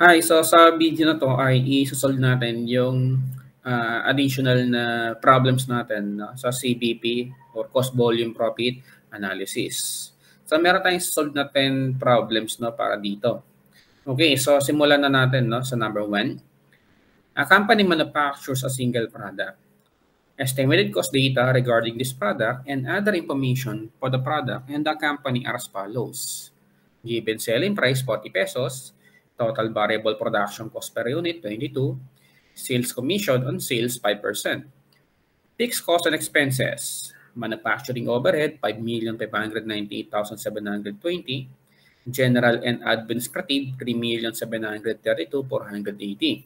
Hi, so sa video na to ay i-solve natin yung uh, additional na problems natin no, sa CBP or cost volume profit analysis. So meron tayong solve na 10 problems no para dito. Okay, so simulan na natin no sa number 1. A company manufactures a single product. Estimated cost data regarding this product and other information for the product and the company are as follows. Given selling price 40 pesos, total variable production cost per unit 22, sales commission on sales 5%. Fixed cost and expenses, manufacturing overhead 5,598,720, general and administrative 3,732,480.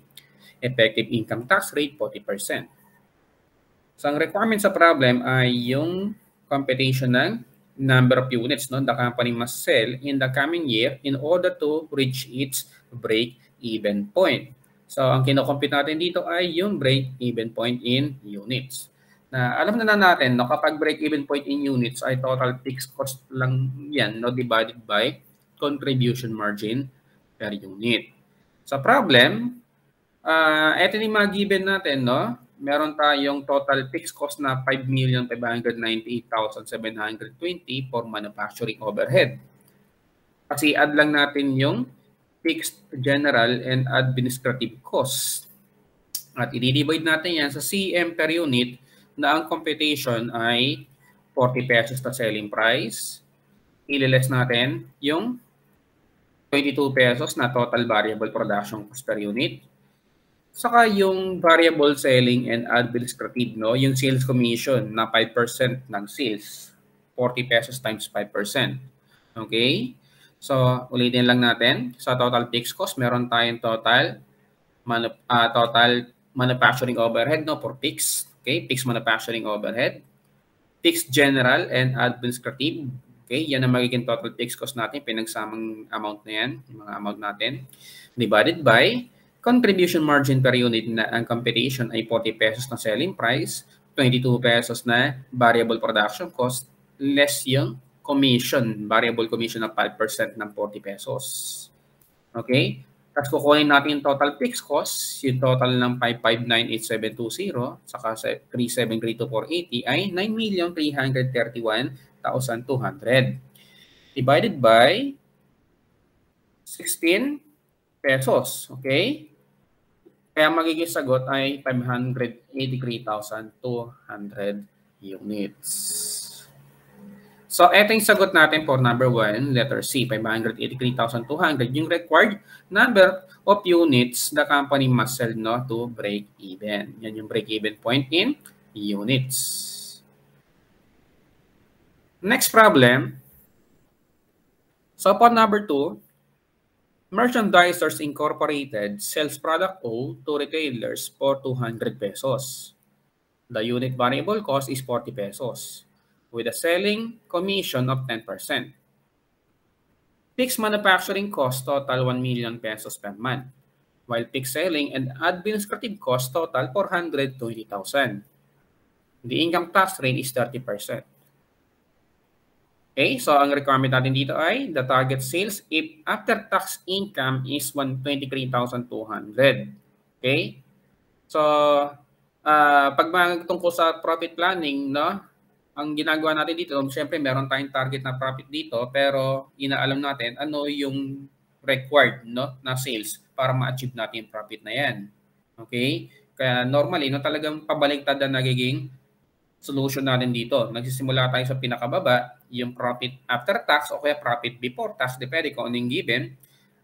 Effective income tax rate 40%. So ang requirement sa problem ay yung computation ng number of units no, the company must sell in the coming year in order to reach its break-even point. So, ang kinocompute natin dito ay yung break-even point in units. Na alam na, na natin, no, kapag break-even point in units ay total fixed cost lang yan, no, divided by contribution margin per unit. Sa problem, uh, ito yung mga given natin, no? meron tayong total fixed cost na 5,598,720 for manufacturing overhead. Kasi add lang natin yung fixed general and administrative cost. At i-divide natin yan sa CM per unit na ang computation ay 40 pesos na selling price. Ililes natin yung 22 pesos na total variable production cost per unit Saka yung variable selling and administrative, no? yung sales commission na 5% ng sales. 40 pesos times 5%. Okay? So, ulitin lang natin. Sa total fixed cost, meron tayong total manu uh, total manufacturing overhead no for fixed. Okay? Fixed manufacturing overhead. Fixed general and administrative. Okay? Yan ang magiging total fixed cost natin. Pinagsamang amount na yan. Yung mga amount natin. Divided by contribution margin per unit na ang computation ay 40 pesos na selling price, 22 pesos na variable production cost, less yung commission, variable commission na 5% ng 40 pesos. Okay? Tapos kukunin natin yung total fixed cost, yung total ng 5598720 saka 3732480 ay 9,331,200 divided by 16 pesos. Okay? Kaya magiging sagot ay 583,200 units. So, ito yung sagot natin for number 1, letter C, 583,200. Yung required number of units the company must sell no, to break even. Yan yung break even point in units. Next problem. So, for number 2, Merchandisers Incorporated sells product O to retailers for 200 pesos. The unit variable cost is 40 pesos with a selling commission of 10%. Fixed manufacturing cost total 1 million pesos per month, while fixed selling and administrative cost total 420,000. The income tax rate is 30%. Okay, so ang requirement natin dito ay the target sales if after tax income is 123,200. Okay? So, uh, pag tungkol sa profit planning, no, ang ginagawa natin dito, syempre meron tayong target na profit dito, pero inaalam natin ano yung required no, na sales para ma-achieve natin yung profit na yan. Okay? Kaya normally, no, talagang pabaliktad na nagiging solution natin dito. Nagsisimula tayo sa pinakababa, yung profit after tax o kaya profit before tax, depende kung anong given,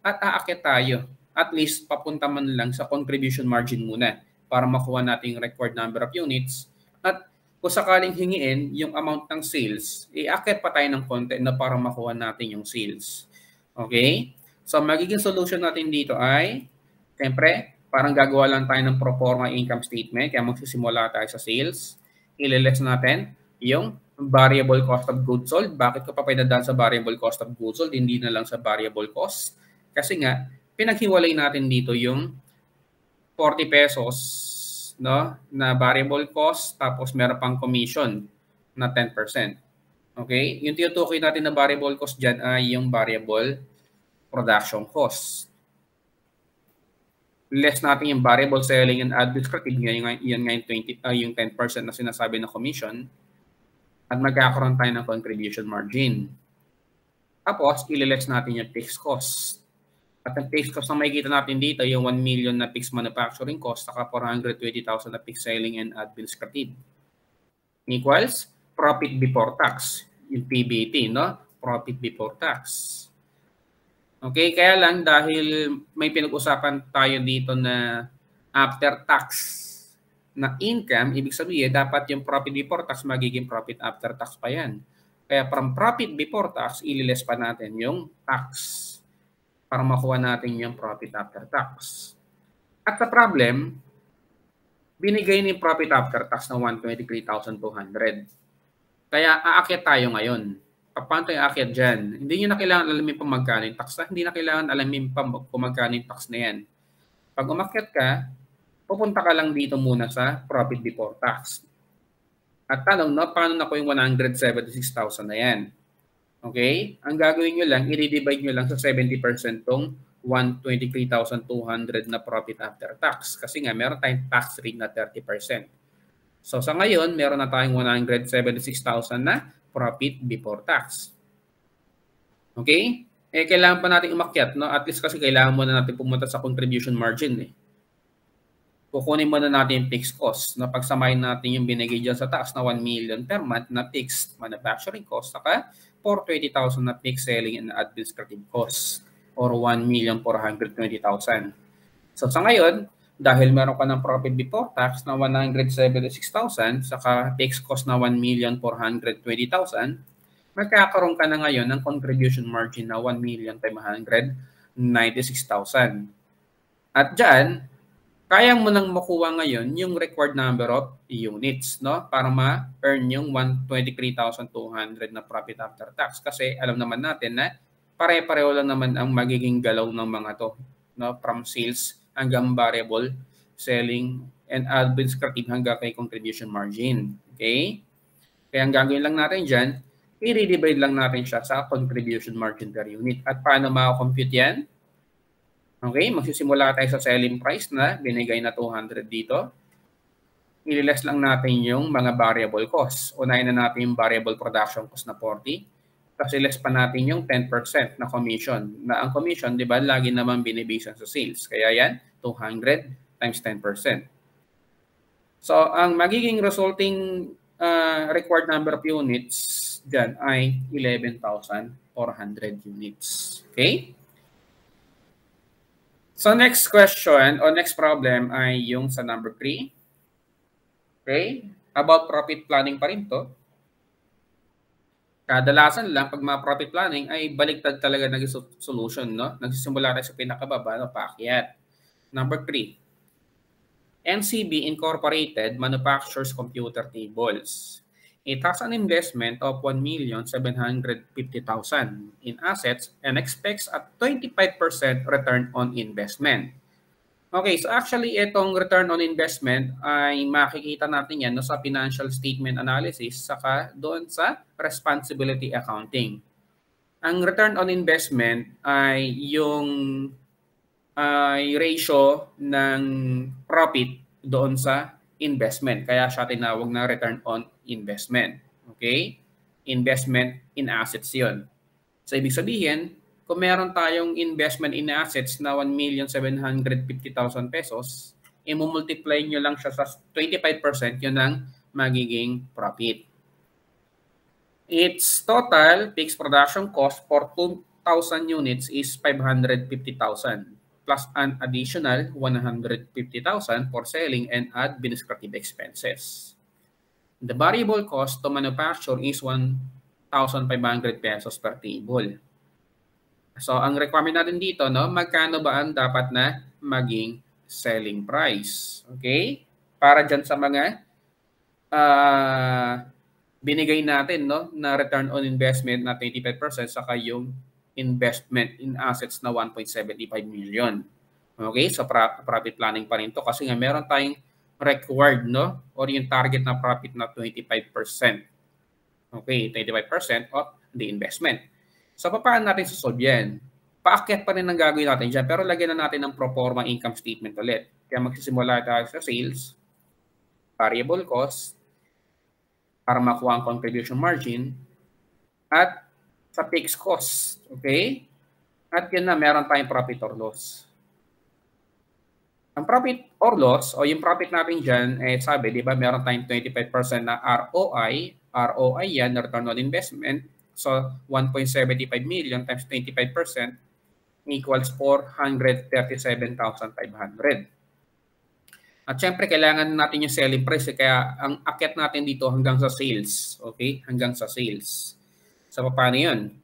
at aakit tayo. At least papunta man lang sa contribution margin muna para makuha natin yung required number of units. At kung sakaling hingiin yung amount ng sales, iakit pa tayo ng konti na para makuha natin yung sales. Okay? So magiging solution natin dito ay, siyempre, parang gagawa lang tayo ng pro forma income statement, kaya magsisimula tayo sa sales ililes natin yung variable cost of goods sold. Bakit ko pa pinadaan sa variable cost of goods sold, hindi na lang sa variable cost? Kasi nga, pinaghiwalay natin dito yung 40 pesos no, na variable cost tapos meron pang commission na 10%. Okay? Yung tinutukoy natin na variable cost dyan ay yung variable production cost. less natin yung variable selling and administrative, yan, yan nga yung, 20, uh, yung 10% na sinasabi ng commission, at magkakaroon tayo ng contribution margin. Tapos, ililess natin yung fixed cost. At ang fixed cost na makikita natin dito, yung 1 million na fixed manufacturing cost, saka 420,000 na fixed selling and administrative. Equals profit before tax, yung PBT, no? Profit before tax. Okay, kaya lang dahil may pinag-usapan tayo dito na after tax na income, ibig sabihin dapat yung profit before tax magiging profit after tax pa yan. Kaya from profit before tax, ililes pa natin yung tax para makuha natin yung profit after tax. At sa problem, binigay ni profit after tax na 123,200. Kaya aakyat tayo ngayon. Paano tayo aakyat dyan? Hindi nyo na kailangan alamin pa magkano yung tax. Hindi na kailangan alamin pa kung magkano yung tax na yan. Pag umakyat ka, pupunta ka lang dito muna sa profit before tax. At tanong, no, paano na ko yung 176,000 na yan? Okay? Ang gagawin nyo lang, i-divide nyo lang sa 70% tong 123,200 na profit after tax. Kasi nga, meron tayong tax rate na 30%. So sa ngayon, meron na tayong 176,000 na profit before tax. Okay? Eh, kailangan pa natin umakyat, no? At least kasi kailangan muna natin pumunta sa contribution margin, eh. Kukunin muna natin yung fixed cost na pagsamahin natin yung binigay dyan sa tax na 1 million per month na fixed manufacturing cost saka for 20,000 na fixed selling and administrative costs or 1,420,000. So sa ngayon, dahil meron ka ng profit before tax na 176,000 saka fixed cost na 1,420,000, magkakaroon ka na ngayon ng contribution margin na 1,596,000. At dyan, kaya mo nang makuha ngayon yung required number of units no? Para ma-earn yung 123,200 na profit after tax. Kasi alam naman natin na pare-pareho lang naman ang magiging galaw ng mga to no? From sales hanggang variable selling and administrative hanggang kay contribution margin okay? Kaya ang gagawin lang natin diyan i-redivide lang natin siya sa contribution margin per unit. At paano ma-compute yan Okay, magsisimula tayo sa selling price na binigay na 200 dito. Ililes lang natin yung mga variable costs. Unahin na natin yung variable production cost na 40. Tapos less pa natin yung 10% na commission. Na ang commission, di ba, lagi naman binibisan sa sales. Kaya yan, 200 times 10%. So, ang magiging resulting uh, required number of units dyan ay 11,400 units. Okay? So next question or next problem ay yung sa number 3. Okay? About profit planning pa rin to. Kadalasan lang pag mga profit planning ay baliktad talaga naging solution, no? Nagsisimula tayo sa pinakababa, no? Paakyat. Number 3. NCB Incorporated manufactures computer tables. It has an investment of 1,750,000 in assets and expects a 25% return on investment. Okay, so actually itong return on investment ay makikita natin yan no, sa financial statement analysis saka doon sa responsibility accounting. Ang return on investment ay yung ay ratio ng profit doon sa investment. Kaya siya tinawag na return on investment. Okay? Investment in assets yon. So, ibig sabihin, kung meron tayong investment in assets na 1,750,000 pesos, i-multiply nyo lang siya sa 25%, yun ang magiging profit. Its total fixed production cost for 2,000 units is 550,000 plus an additional 150,000 for selling and administrative expenses. The variable cost to manufacture is 1,500 pesos per table. So, ang requirement natin dito, no, magkano ba ang dapat na maging selling price? Okay? Para dyan sa mga uh, binigay natin no, na return on investment na 25% saka yung investment in assets na 1.75 million. Okay, so profit planning pa rin to kasi nga meron tayong required, no? Or yung target na profit na 25%. Okay, 25% of the investment. So paano natin susolve yan? paakyat pa rin ang gagawin natin dyan, pero lagyan na natin ng pro forma income statement ulit. Kaya magsisimula tayo sa sales, variable cost, para makuha ang contribution margin, at sa fixed cost. Okay? At yun na, meron tayong profit or loss. Ang profit or loss, o yung profit natin dyan, eh sabi, di ba, meron tayong 25% na ROI. ROI yan, return on investment. So, 1.75 million times 25% equals 437,500. At syempre, kailangan natin yung selling price. Eh, kaya ang akyat natin dito hanggang sa sales. Okay? Hanggang sa sales. So, paano yun?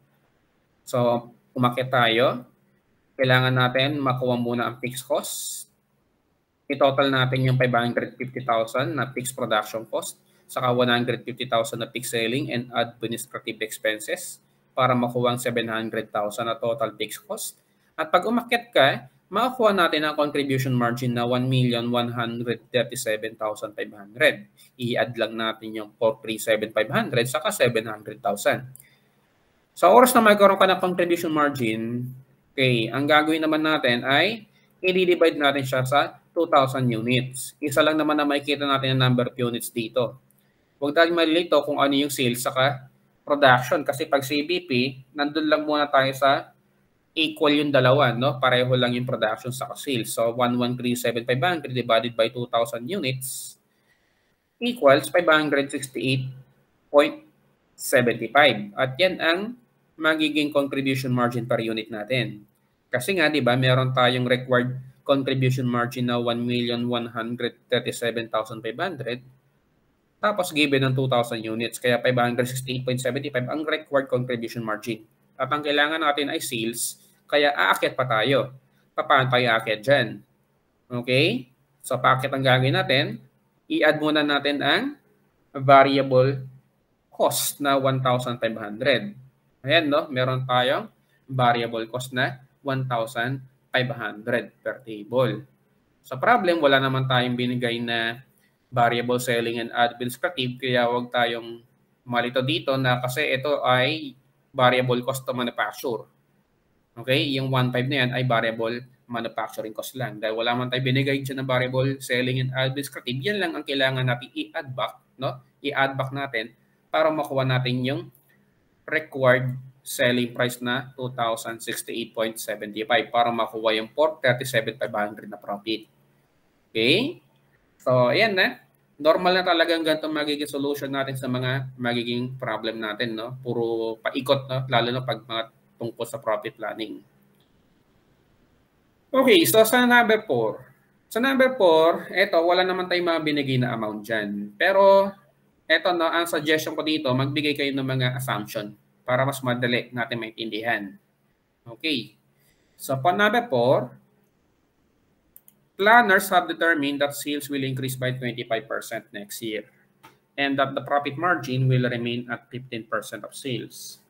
So, umakyat tayo. Kailangan natin makuha muna ang fixed cost i-total natin yung 550,000 na fixed production cost, saka 150,000 na fixed selling and administrative expenses para makuha ang 700,000 na total fixed cost. At pag umakyat ka, makakuha natin ang contribution margin na 1,137,500. I-add lang natin yung 437,500 saka 700,000. Sa oras na magkaroon ka ng contribution margin, okay, ang gagawin naman natin ay i-divide natin siya sa 2,000 units. Isa lang naman na makikita natin ang number of units dito. Huwag tayong malilito kung ano yung sales saka production. Kasi pag CBP, nandun lang muna tayo sa equal yung dalawa. No? Pareho lang yung production sa sales. So 113,7500 divided by 2,000 units equals 568.75. At yan ang magiging contribution margin per unit natin. Kasi nga, di ba, meron tayong required contribution margin na 1,137,500 tapos given ng 2,000 units kaya 568.75 ang required contribution margin. At ang kailangan natin ay sales kaya aakyat pa tayo. Paano tayo aakyat dyan? Okay? So paakit ang gagawin natin, i-add muna natin ang variable cost na 1,500. Ayan, no? Meron tayong variable cost na 1,500. 500 per table. Sa problem, wala naman tayong binigay na variable selling and administrative kaya wag tayong malito dito na kasi ito ay variable cost to manufacture. Okay? Yung 1.5 na yan ay variable manufacturing cost lang. Dahil wala man tayo binigay dyan na variable selling and administrative, yan lang ang kailangan natin i-add back. No? I-add back natin para makuha natin yung required selling price na 2,068.75 para makuha yung 437,500 na profit. Okay? So, ayan na. Normal na talagang ganito magiging solution natin sa mga magiging problem natin. No? Puro paikot, no? lalo na pag mga tungkol sa profit planning. Okay, so sa number 4. Sa number 4, eto, wala naman tayong mga binigay na amount dyan. Pero, eto, no, ang suggestion ko dito, magbigay kayo ng mga assumption para mas madali natin maintindihan. Okay. So, point number 4, planners have determined that sales will increase by 25% next year and that the profit margin will remain at 15% of sales.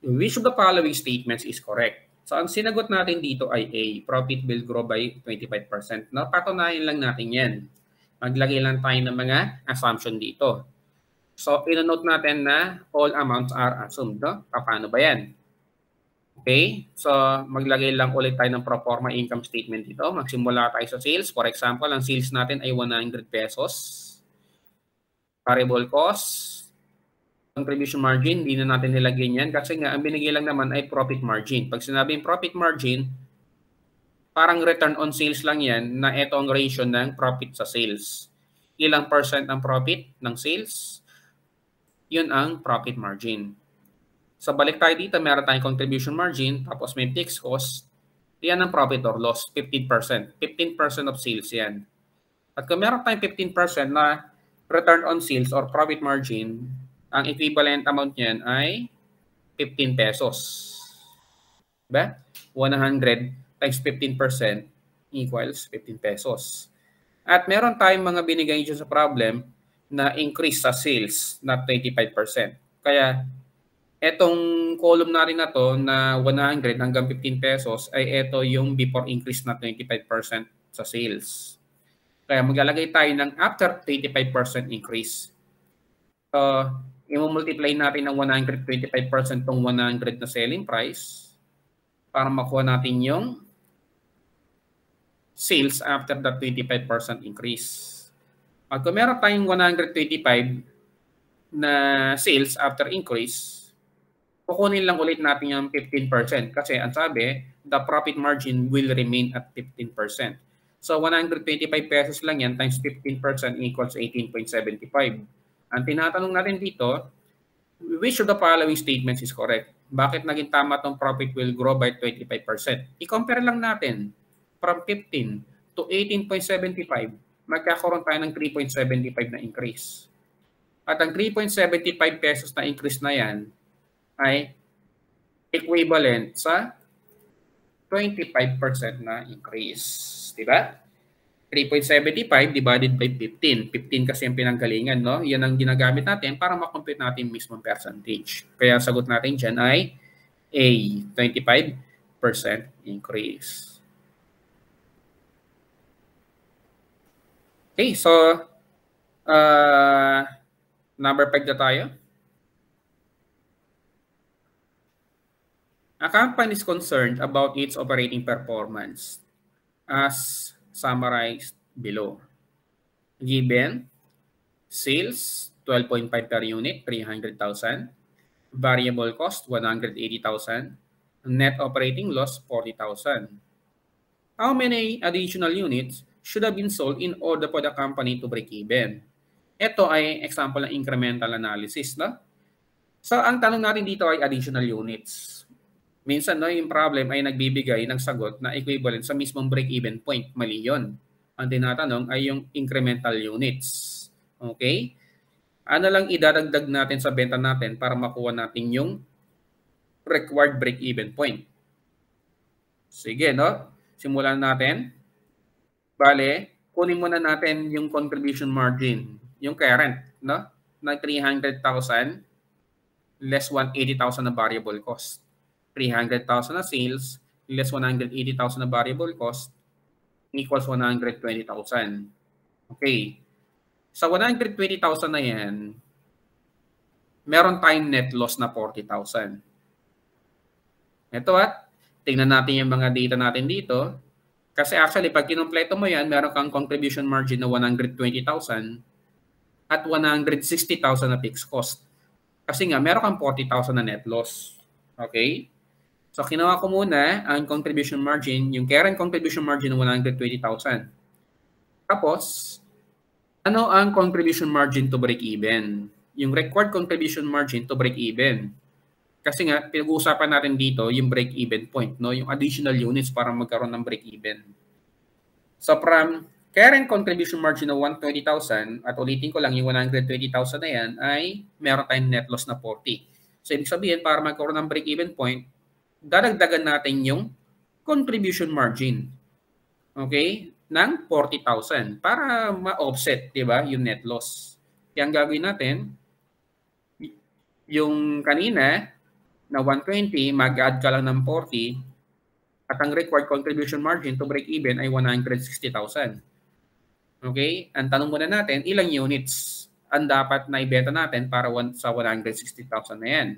Which of the following statements is correct? So, ang sinagot natin dito ay A, profit will grow by 25%. Napatunayan lang natin yan. Maglagay lang tayo ng mga assumption dito. So, inonote natin na all amounts are assumed. No? Paano ba yan? Okay, so maglagay lang ulit tayo ng pro forma income statement dito. Magsimula tayo sa sales. For example, ang sales natin ay 100 pesos. Variable cost, contribution margin, hindi na natin nilagay yan kasi nga ang binigay lang naman ay profit margin. Pag sinabing profit margin, parang return on sales lang yan na ito ang ratio ng profit sa sales. Ilang percent ang profit ng sales? Yun ang profit margin. So balik tayo dito, meron tayong contribution margin, tapos may fixed cost. Yan ang profit or loss, 15%. 15% of sales yan. At kung meron tayong 15% na return on sales or profit margin, ang equivalent amount niyan ay 15 pesos. Diba? 100 times 15% equals 15 pesos. At meron tayong mga binigay dyan sa problem na increase sa sales na 25%. Kaya etong column na rin na to na 100 hanggang 15 pesos ay ito yung before increase na 25% sa sales. Kaya maglalagay tayo ng after 25% increase. So, i-multiply natin ng 125% tong 100 na selling price para makuha natin yung sales after the 25% increase. At kung meron tayong 125 na sales after increase, kukunin lang ulit natin yung 15% kasi ang sabi, the profit margin will remain at 15%. So 125 pesos lang yan times 15% equals 18.75. Ang tinatanong natin dito, which of the following statements is correct? Bakit naging tama tong profit will grow by 25%? I-compare lang natin from 15 to 18.75, magkakaroon tayo ng 3.75 na increase. At ang 3.75 pesos na increase na yan ay equivalent sa 25% na increase. Di ba? 3.75 divided by 15. 15 kasi yung pinanggalingan, no? Yan ang ginagamit natin para makompute natin mismong percentage. Kaya sagot natin dyan ay A, 25% increase. Okay, so uh, number 5 na tayo. A company is concerned about its operating performance as summarized below. Given sales 12.5 per unit, 300,000. Variable cost 180,000. Net operating loss 40,000. How many additional units should have been sold in order for the company to break even? Ito ay example ng incremental analysis. No? So ang tanong natin dito ay additional units minsan no, yung problem ay nagbibigay ng sagot na equivalent sa mismong break-even point. Mali yun. Ang tinatanong ay yung incremental units. Okay? Ano lang idadagdag natin sa benta natin para makuha natin yung required break-even point. Sige, no? Simulan natin. Bale, kunin muna natin yung contribution margin, yung current, no? Na 300,000 less 180,000 na variable cost. 300,000 na sales less 180,000 na variable cost equals 120,000. Okay. Sa 120,000 na yan, meron tayong net loss na 40,000. Ito at, tingnan natin yung mga data natin dito. Kasi actually, pag kinumpleto mo yan, meron kang contribution margin na 120,000 at 160,000 na fixed cost. Kasi nga, meron kang 40,000 na net loss. Okay? So kinuha ko muna ang contribution margin, yung current contribution margin ng 120,000. Tapos, ano ang contribution margin to break even? Yung required contribution margin to break even. Kasi nga, pinag-uusapan natin dito yung break even point, no? yung additional units para magkaroon ng break even. So from current contribution margin ng 120,000, at ulitin ko lang yung 120,000 na yan, ay meron tayong net loss na 40. So ibig sabihin, para magkaroon ng break even point, dadagdagan natin yung contribution margin. Okay? Ng 40,000 para ma-offset, 'di ba, yung net loss. Kaya ang gagawin natin yung kanina na 120, mag-add ka lang ng 40 at ang required contribution margin to break even ay 160,000. Okay? Ang tanong muna natin, ilang units ang dapat na ibenta natin para sa 160,000 na yan?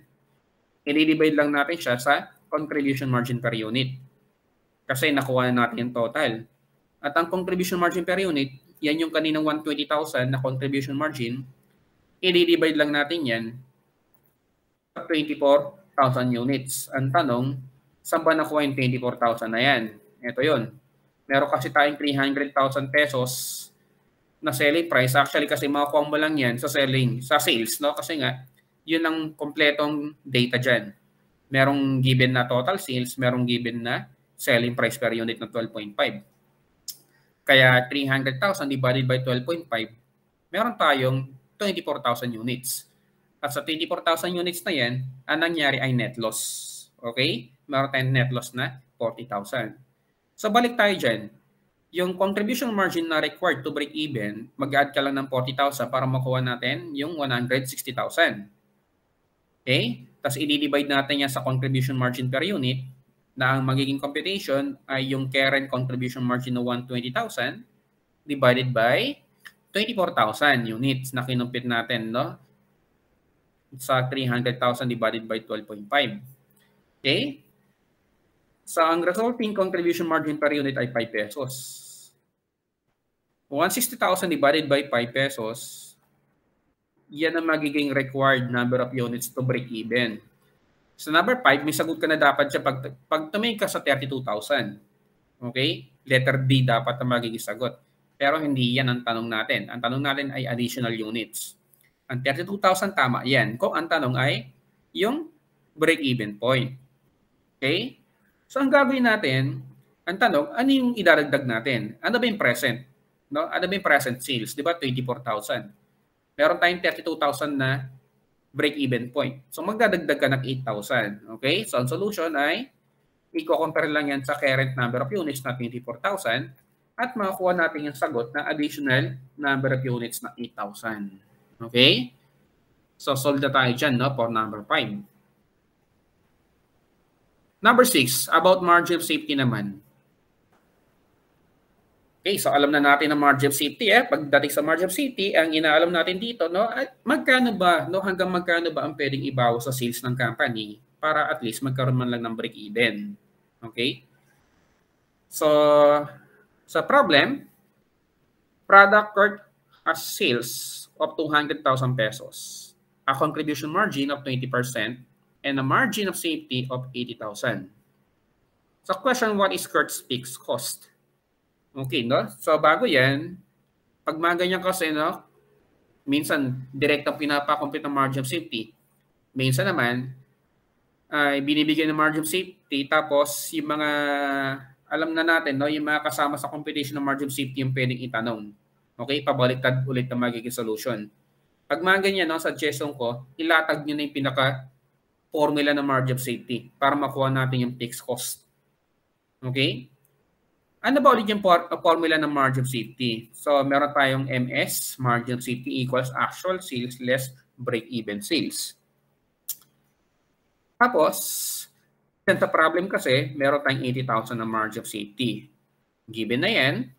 I-divide lang natin siya sa contribution margin per unit. Kasi nakuha na natin yung total. At ang contribution margin per unit, yan yung kaninang 120,000 na contribution margin, i-divide lang natin yan sa 24,000 units. Ang tanong, saan ba nakuha yung 24,000 na yan? Ito yon. Meron kasi tayong 300,000 pesos na selling price. Actually kasi makukuha mo lang yan sa selling, sa sales, no? Kasi nga, yun ang kompletong data dyan merong given na total sales, merong given na selling price per unit na 12.5. Kaya 300,000 divided by 12.5, meron tayong 24,000 units. At sa 24,000 units na yan, ang nangyari ay net loss. Okay? Meron tayong net loss na 40,000. So balik tayo dyan. Yung contribution margin na required to break even, mag-add ka lang ng 40,000 para makuha natin yung 160,000. Okay? Tapos i-divide natin yan sa contribution margin per unit na ang magiging computation ay yung current contribution margin na 120,000 divided by 24,000 units na kinumpit natin no? Sa 300,000 divided by 12.5. Okay? So ang resulting contribution margin per unit ay 5 pesos. 160,000 divided by 5 pesos, yan ang magiging required number of units to break even. Sa number 5, may sagot ka na dapat siya pag, pag tumingin ka sa 32,000. Okay? Letter D dapat ang magiging sagot. Pero hindi yan ang tanong natin. Ang tanong natin ay additional units. Ang 32,000 tama yan. Kung ang tanong ay yung break-even point. Okay? So ang gagawin natin, ang tanong, ano yung idadagdag natin? Ano ba yung present? No? Ano ba yung present sales? Di ba 24,000? Meron tayong 32,000 na break-even point. So magdadagdag ka ng 8,000. Okay? So ang solution ay i-compare lang yan sa current number of units na 24,000 at makakuha natin yung sagot na additional number of units na 8,000. Okay? So solve na tayo dyan no, for number 5. Number six, about margin of safety naman. Okay, so alam na natin ang margin of safety. Eh. Pagdating sa margin of safety, ang inaalam natin dito, no, at magkano ba, no, hanggang magkano ba ang pwedeng ibawas sa sales ng company para at least magkaroon man lang ng break-even. Okay? So, sa problem, product has sales of 200,000 pesos, a contribution margin of 20%, and a margin of safety of 80,000. So question, what is Kurt's fixed cost? Okay, no? So bago yan, pag mga ganyan kasi, no, minsan direct ang pinapakompute ng margin of safety. Minsan naman, ay binibigyan ng margin of safety tapos yung mga alam na natin, no, yung mga kasama sa computation ng margin of safety yung pwedeng itanong. Okay, pabaliktad ulit ang magiging solution. Pag mga ganyan, no, suggestion ko, ilatag nyo na yung pinaka formula ng margin of safety para makuha natin yung fixed cost. Okay? Ano ba ulit yung formula ng margin of safety? So, meron tayong MS, margin of safety equals actual sales less break-even sales. Tapos, sa problem kasi, meron tayong 80,000 na margin of safety. Given na yan,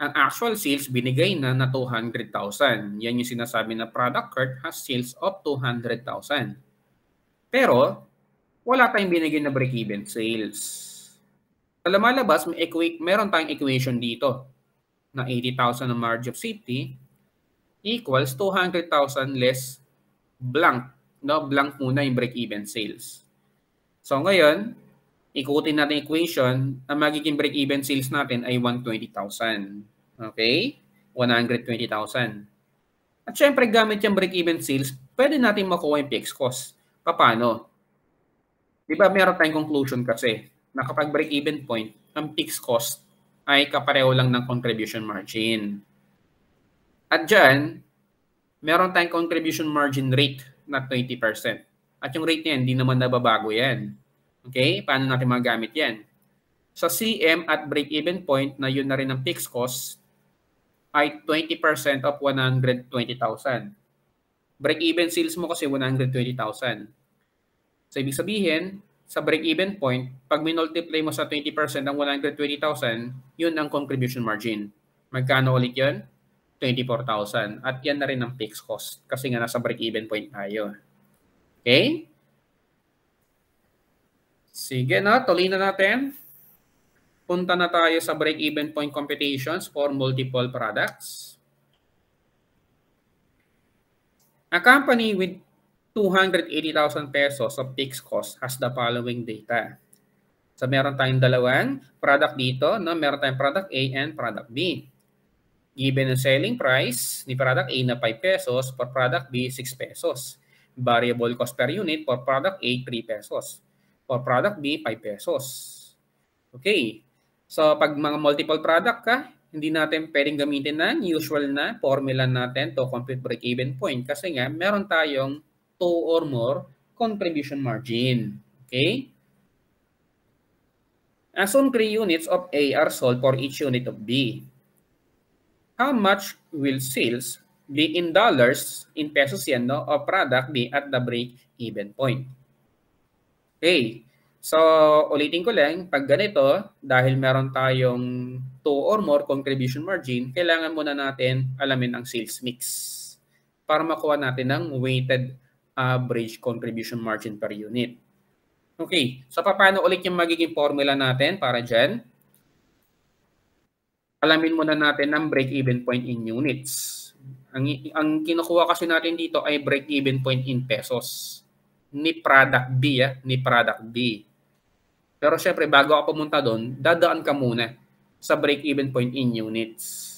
ang actual sales binigay na na 200,000. Yan yung sinasabi na product cart has sales of 200,000. Pero, wala tayong binigyan na break-even sales. Sa lumalabas, may equa- meron tayong equation dito na 80,000 na margin of safety equals 200,000 less blank. No, blank muna yung break-even sales. So ngayon, ikutin natin equation, ang magiging break-even sales natin ay 120,000. Okay? 120,000. At syempre, gamit yung break-even sales, pwede natin makuha yung fixed cost. Paano? Di ba meron tayong conclusion kasi na kapag break-even point, ang fixed cost ay kapareho lang ng contribution margin. At dyan, meron tayong contribution margin rate na 20%. At yung rate niyan, hindi naman nababago yan. Okay? Paano natin magamit yan? Sa CM at break-even point na yun na rin ang fixed cost ay 20% of 120,000. Break-even sales mo kasi 120,000. So, ibig sabihin, sa break-even point, pag minultiply mo sa 20% ng 120,000, yun ang contribution margin. Magkano ulit yun? 24,000. At yan na rin ang fixed cost kasi nga nasa break-even point tayo. Okay? Sige na, tuloy na natin. Punta na tayo sa break-even point computations for multiple products. A company with 280,000 pesos of fixed cost has the following data. So meron tayong dalawang product dito, no? Meron tayong product A and product B. Given ang selling price ni product A na 5 pesos, for product B 6 pesos. Variable cost per unit for product A 3 pesos. For product B 5 pesos. Okay. So pag mga multiple product ka, hindi natin pwedeng gamitin ng usual na formula natin to compute break-even point kasi nga meron tayong two or more contribution margin. Okay? Assume 3 units of A are sold for each unit of B. How much will sales be in dollars, in pesos yan, no, of product B at the break-even point? Okay. So, ulitin ko lang, pag ganito, dahil meron tayong 2 or more contribution margin, kailangan muna natin alamin ang sales mix para makuha natin ng weighted average contribution margin per unit. Okay, so paano ulit yung magiging formula natin para dyan? Alamin muna natin ang break-even point in units. Ang, ang kinukuha kasi natin dito ay break-even point in pesos. Ni product B, ah, ni product B. Pero syempre, bago ka pumunta doon, dadaan ka muna sa break-even point in units.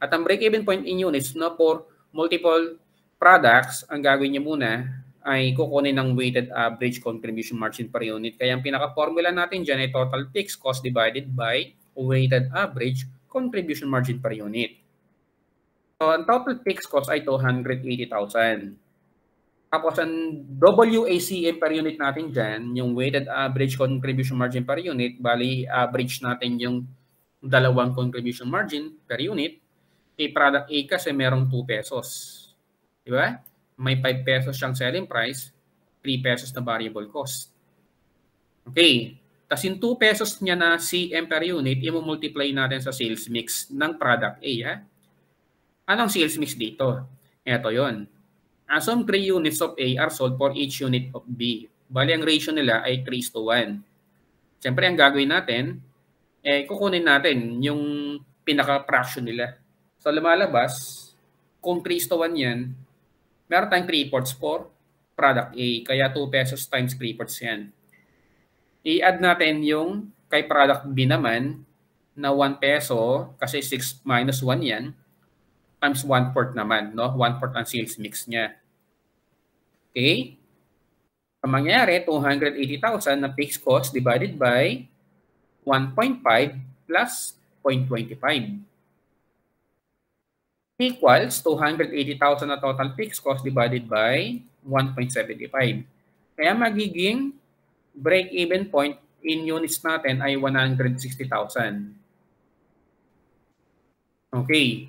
At ang break-even point in units no, for multiple products, ang gagawin niyo muna ay kukunin ng weighted average contribution margin per unit. Kaya ang pinaka-formula natin dyan ay total fixed cost divided by weighted average contribution margin per unit. So, ang total fixed cost ay 280,000. Tapos, ang WACM per unit natin dyan, yung weighted average contribution margin per unit, bali, average natin yung dalawang contribution margin per unit. Kay product A kasi merong 2 pesos. Di ba? may 5 pesos siyang selling price, 3 pesos na variable cost. Okay. Tapos yung 2 pesos niya na CM per unit, i-multiply natin sa sales mix ng product A. Ha? Anong sales mix dito? Ito yon. Assume 3 units of A are sold for each unit of B. Bali, ang ratio nila ay 3 to 1. Siyempre, ang gagawin natin, eh, kukunin natin yung pinaka-fraction nila. So, lumalabas, kung 3 to 1 yan, meron tayong 3 ports for product A. Kaya 2 pesos times 3 ports yan. I-add natin yung kay product B naman na 1 peso kasi 6 minus 1 yan times 1 port naman. No? 1 port ang sales mix niya. Okay? Ang mangyayari, 280,000 na fixed cost divided by 1.5 plus 0.25 equals 280,000 na total fixed cost divided by 1.75. Kaya magiging break-even point in units natin ay 160,000. Okay.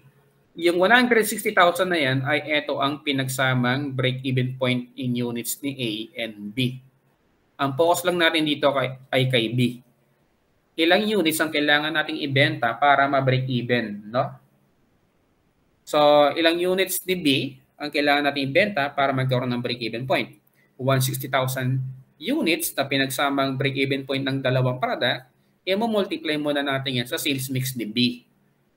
Yung 160,000 na yan ay ito ang pinagsamang break-even point in units ni A and B. Ang focus lang natin dito kay, ay kay B. Ilang units ang kailangan nating ibenta para ma-break even, no? So, ilang units ni B ang kailangan natin ibenta para magkaroon ng break-even point? 160,000 units na pinagsamang break-even point ng dalawang product, i-multiply muna natin yan sa sales mix ni B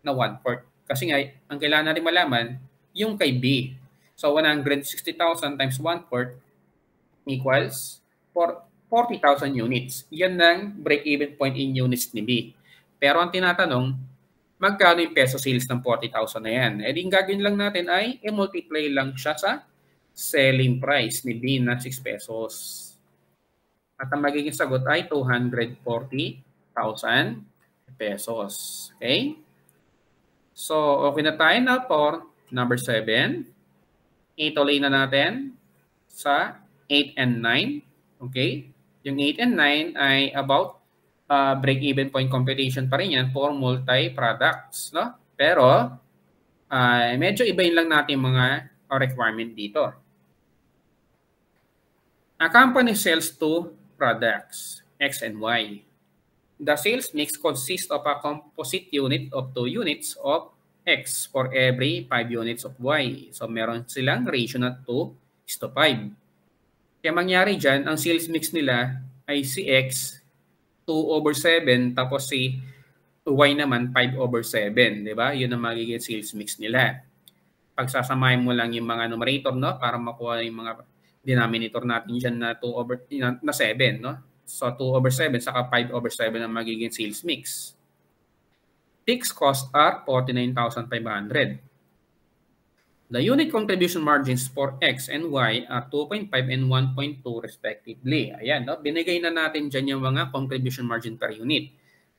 na 1 port. Kasi nga, ang kailangan natin malaman, yung kay B. So, 160,000 times 1 port equals for 40,000 units. Yan ang break-even point in units ni B. Pero ang tinatanong, magkano yung peso sales ng 40,000 na yan? E di gagawin lang natin ay i-multiply lang siya sa selling price ni B na 6 pesos. At ang magiging sagot ay 240,000 pesos. Okay? So, okay na tayo na for number 7. Ituloy na natin sa 8 and 9. Okay? Yung 8 and 9 ay about uh, break-even point computation pa rin yan for multi-products. No? Pero, uh, medyo ibayin lang natin mga requirement dito. A company sells two products, X and Y. The sales mix consists of a composite unit of two units of X for every 5 units of Y. So, meron silang ratio na 2 is to 5. Kaya mangyari dyan, ang sales mix nila ay si X 2 over 7 tapos si y naman 5 over 7, 'di ba? 'Yun ang magiging sales mix nila. Pagsasamahin mo lang yung mga numerator, no, para makuha yung mga denominator natin diyan na 2 over na 7, no? So 2 over 7 saka 5 over 7 ang magiging sales mix. Fixed costs are 49,500. The unit contribution margins for X and Y are 2.5 and 1.2 respectively. Ayan, no? binigay na natin dyan yung mga contribution margin per unit.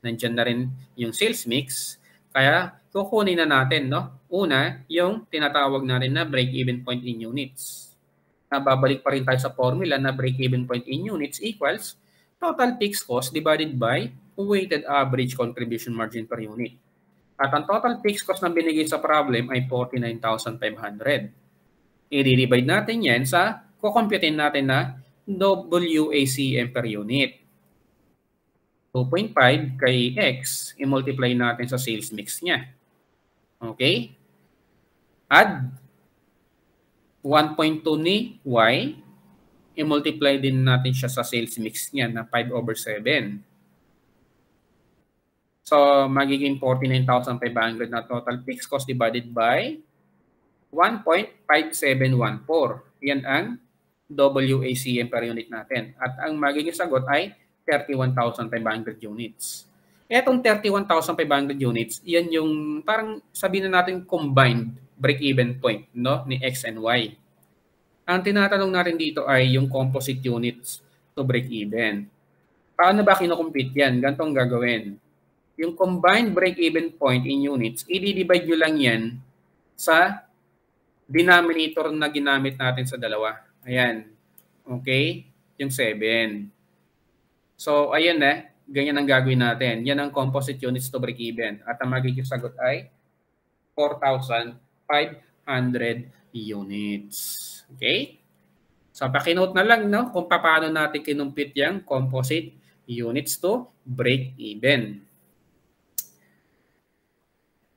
Nandiyan na rin yung sales mix. Kaya kukunin na natin, no? Una, yung tinatawag natin na break-even point in units. Nababalik pa rin tayo sa formula na break-even point in units equals total fixed cost divided by weighted average contribution margin per unit. At ang total fixed cost na binigay sa problem ay 49,500. I-divide natin yan sa, kukomputin natin na WACM per unit. 2.5 kay X, i-multiply natin sa sales mix niya. Okay? Add 1.2 ni Y i-multiply din natin siya sa sales mix niya na 5 over 7. So, magiging 49,500 na total fixed cost divided by 1.5714. Yan ang WACM per unit natin. At ang magiging sagot ay 31,500 units. Etong 31,500 units, yan yung parang sabihin na natin combined break-even point no ni X and Y. Ang tinatanong natin dito ay yung composite units to break-even. Paano ba kinukumpit yan? Gantong gagawin. Yung combined break-even point in units, i-divide nyo lang yan sa denominator na ginamit natin sa dalawa. Ayan. Okay? Yung 7. So, ayan eh. Ganyan ang gagawin natin. Yan ang composite units to break even. At ang magiging sagot ay 4,500 units. Okay? So, pakinote na lang no, kung paano natin kinumpit yung composite units to break even.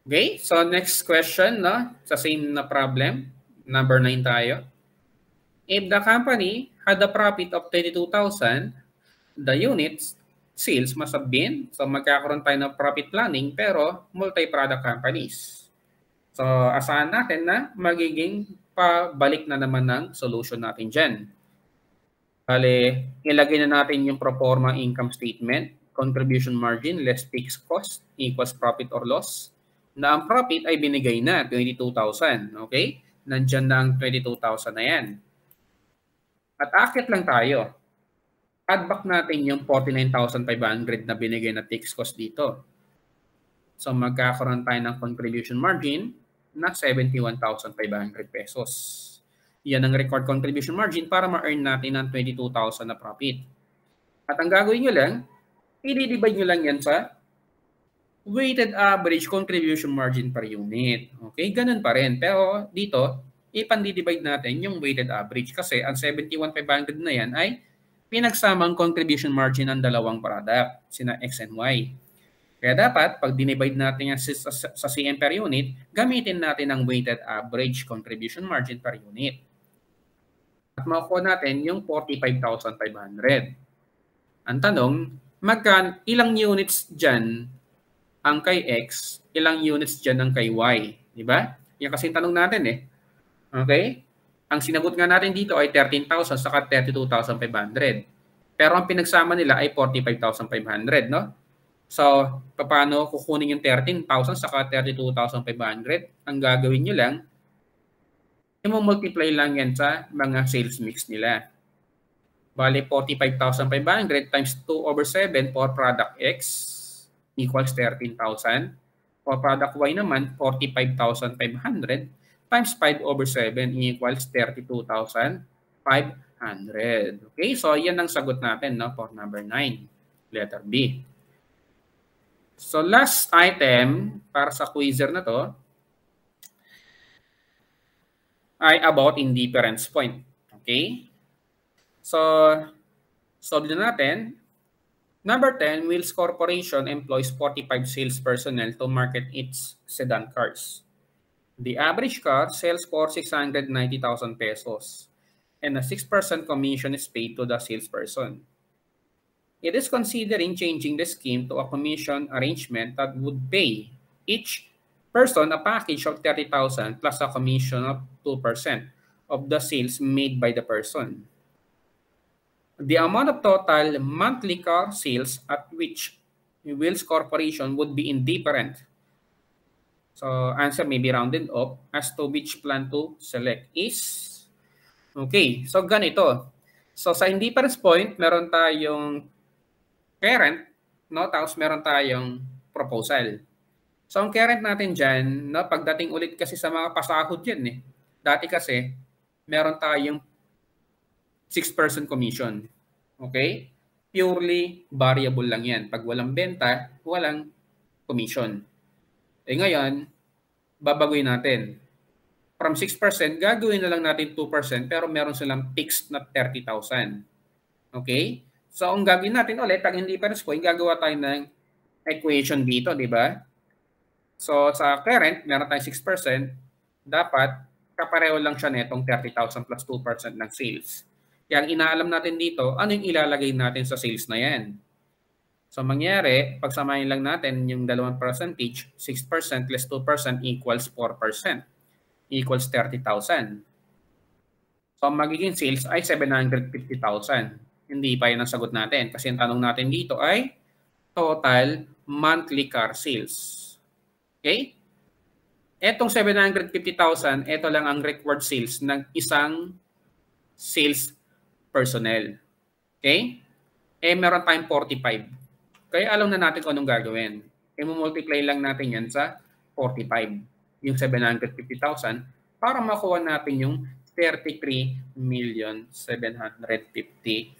Okay, so next question, no? Sa same na problem. Number 9 tayo. If the company had a profit of 22,000, the units sales must have been, so magkakaroon tayo ng profit planning pero multi-product companies. So asahan natin na magiging pabalik na naman ng solution natin dyan. Bale, ilagay na natin yung proforma income statement, contribution margin less fixed cost equals profit or loss, na ang profit ay binigay na, 22,000. Okay? Nandyan na ang 22,000 na yan. At akit lang tayo. Add back natin yung 49,500 na binigay na fixed cost dito. So magkakaroon tayo ng contribution margin na 71,500 pesos. Yan ang record contribution margin para ma-earn natin ng 22,000 na profit. At ang gagawin nyo lang, i-divide nyo lang yan sa weighted average contribution margin per unit. Okay, ganun pa rin. Pero dito, ipandi-divide natin yung weighted average kasi ang 71,500 na yan ay pinagsamang contribution margin ng dalawang product, sina X and Y. Kaya dapat, pag dinivide natin yan sa, sa, sa CM per unit, gamitin natin ang weighted average contribution margin per unit. At makukuha natin yung 45,500. Ang tanong, magkan ilang units dyan ang kay X, ilang units dyan ang kay Y. Di ba? Yan kasi tanong natin eh. Okay? Ang sinagot nga natin dito ay 13,000 saka 32,500. Pero ang pinagsama nila ay 45,500, no? So, paano kukunin yung 13,000 saka 32,500? Ang gagawin nyo lang, i-multiply lang yan sa mga sales mix nila. Bali, 45,500 times 2 over 7 for product X equals 13,000. For product Y naman, 45,500 times 5 over 7 equals 32,500. Okay, so yan ang sagot natin no, for number 9, letter B. So last item para sa quizzer na to ay about indifference point. Okay? So, solve na natin. Number 10, Wheels Corporation employs 45 sales personnel to market its sedan cars. The average car sells for 690,000 pesos and a 6% commission is paid to the salesperson. It is considering changing the scheme to a commission arrangement that would pay each person a package of 30,000 plus a commission of 2% of the sales made by the person. The amount of total monthly car sales at which Wills Corporation would be indifferent So answer may be rounded up as to which plan to select is Okay, so ganito. So sa indifference point, meron tayong parent, no? Tapos meron tayong proposal. So ang current natin dyan, no, pagdating ulit kasi sa mga pasahod yan eh. Dati kasi, meron tayong 6% commission. Okay? Purely variable lang yan. Pag walang benta, walang commission. Eh ngayon, babaguhin natin. From 6%, gagawin na lang natin 2% pero meron silang fixed na 30,000. Okay? So, ang gagawin natin ulit, ang indifference point, gagawa tayo ng equation dito, di ba? So, sa current, meron tayong 6%, dapat kapareho lang siya netong 30,000 plus 2% ng sales. Kaya ang inaalam natin dito, ano yung ilalagay natin sa sales na yan. So mangyari, pagsamahin lang natin yung dalawang percentage, 6% less 2% equals 4%, equals 30,000. So ang magiging sales ay 750,000. Hindi pa yun ang sagot natin kasi ang tanong natin dito ay total monthly car sales. Okay? Etong 750,000, ito lang ang record sales ng isang sales personnel. Okay? Eh, meron tayong 45. Kaya alam na natin kung anong gagawin. E, multiply lang natin yan sa 45, yung 750,000, para makuha natin yung 33,750,000